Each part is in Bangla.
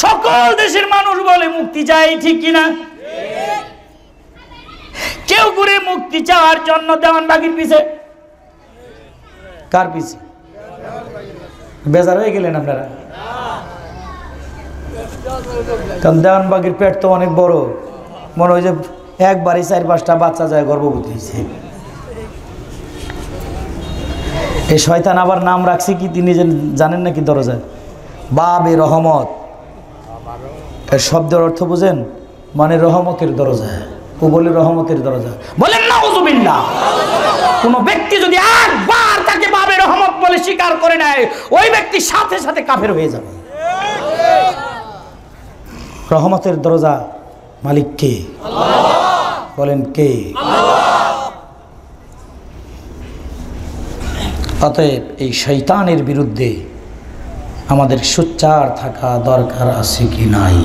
সকল দেশের মানুষ বলে মুক্তি চাই ঠিক কিনা? কেউ করে মুক্তি চাওয়ার জন্য দেওয়ান বাগির পিছে? কার পিছে? বেজার হয়ে গেলেন আপনারা। কারণ দেওয়ানবাগির পেট তো অনেক বড়। মনে হয় যে একবারই চার পাঁচটা বাচ্চা যায় গর্ভবতী হয়েছে। এই শয়তান আবার নাম রাখছে কি তিনি জানেন নাকি দরজায়? বাবে রহমত। এর শব্দের অর্থ বুঝেন? মানে রহমতের দরজা। ও বলে রহমতের দরজা। বলেন না উজুবিল্লাহ কোন ব্যক্তি যদি একবার তাকে বাবে রহমত বলে স্বীকার করে নেয়, ওই ব্যক্তি সাথে সাথে কাফের হয়ে যাবে। রহমতের দরজা মালিক কে? বলেন, কে? অতএব এই শৈতানের বিরুদ্ধে আমাদের সোচ্চার থাকা দরকার আছে কি নাই?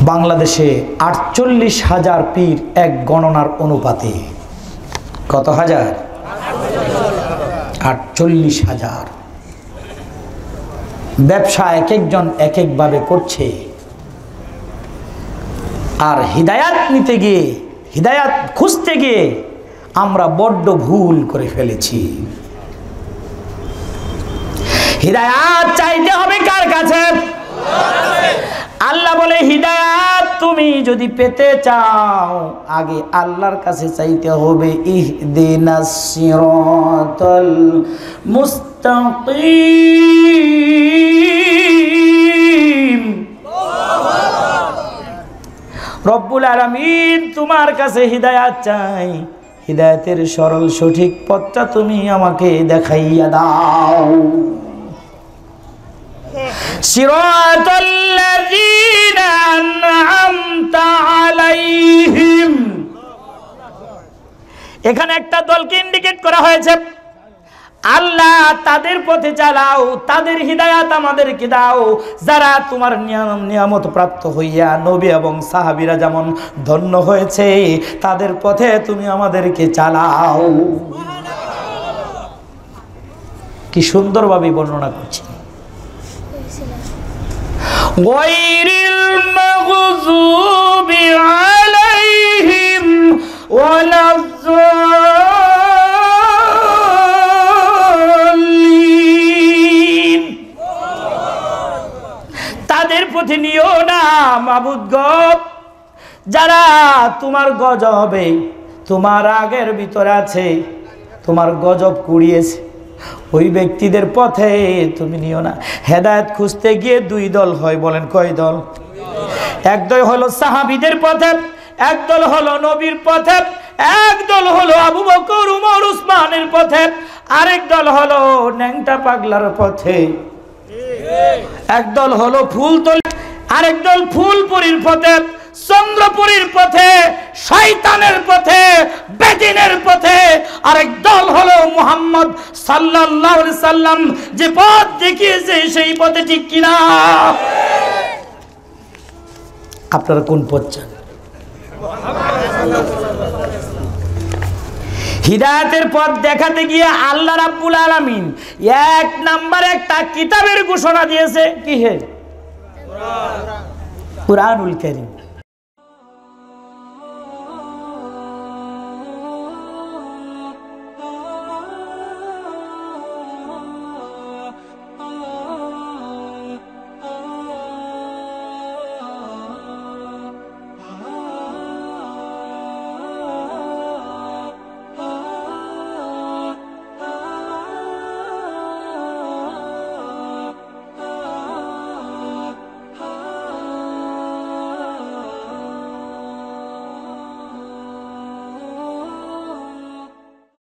বাংলাদেশে আটচল্লিশ হাজার পীর এক গণনার অনুপাতে। কত হাজার? আটচল্লিশ হাজার। ব্যবসা এক একজন এক একভাবে করছে। আর হিদায়াত নিতে গিয়ে, হিদায়াত খুঁজতে গিয়ে আমরা বড্ড ভুল করে ফেলেছি। হিদায়াত চাইতে হবে কার কাছে? আল্লাহ বলে, হিদায়াত তুমি যদি পেতে চাও, আগে আল্লাহর কাছে চাইতে হবে। ইহদিনাস সিরাতাল মুস্তাকিম। রব্বুল আলামিন তোমার কাছে হিদায়াত চাই। হিদায়াতের সরল সঠিক পথটা তুমি আমাকে দেখাইয়া দাও। صراط الذين أنعمت عليهم এখানে একটা দলকে ইন্ডিকেট করা হয়েছে আল্লাহ তাদের পথে চালাও তাদের হৃদায়াত আমাদেরকে দাও যারা তোমার নিয়ম নিয়ামত প্রাপ্ত হইয়া নবী এবং সাহাবিরা যেমন ধন্য হয়েছে তাদের পথে তুমি আমাদেরকে চালাও কি সুন্দরভাবে বর্ণনা করছি غير المغضوب عليهم ولا الضالين তাদের প্রতি নিও না মাবুদ গপ যারা তোমার গজবে তোমার আগের ভিতরে আছে তোমার গজব কুড়িয়েছে ওই ব্যক্তিদের পথে তুমি নিও না। হেদায়ত খুঁজতে গিয়ে দুই দল হয়, বলেন কয় দল? একদল হলো সাহাবিদের পথে একদল হলো নবীর পথে একদল হলো আবু বকর, উমর, উসমানের পথে, আরেক দল হলো ন্যাংটা পাগলার পথে। একদল হলো ফুল ফুলতলি আরেক দল ফুলপুরীর পথে। চন্দ্রপুরীর পথে, শয়তানের পথে, বেদিনের পথে আরেক দল হলো মুহাম্মদ সাল্লাল্লাহু আলাইহি সাল্লাম। যে পথ দেখিয়েছে সেই পথে ঠিক কিনা? আপনারা কোন পথ চান? হিদায়াতের পথ দেখাতে গিয়ে আল্লাহ রাব্বুল আলামিন এক নাম্বার একটা কিতাবের ঘোষণা দিয়েছে। কি হে? কুরআনুল কারীম।